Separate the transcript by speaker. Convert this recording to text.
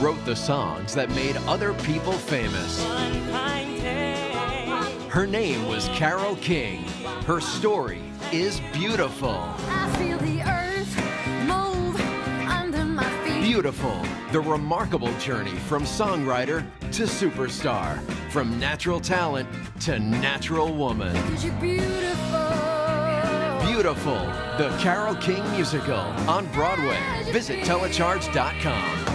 Speaker 1: wrote the songs that made other people famous. Her name was Carole King. Her story is beautiful. Beautiful, the remarkable journey from songwriter to superstar, from natural talent to natural woman.
Speaker 2: Beautiful.
Speaker 1: Beautiful, the Carole King musical on Broadway. Visit telecharge.com.